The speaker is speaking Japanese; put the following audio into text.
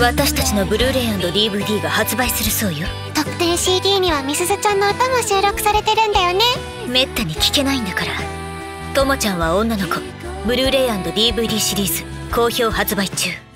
私たちのブルーレイ &DVD が発売するそうよ。特典 CD にはみすずちゃんの歌も収録されてるんだよね。めったに聞けないんだから。ともちゃんは女の子。ブルーレイ &DVD シリーズ。好評発売中。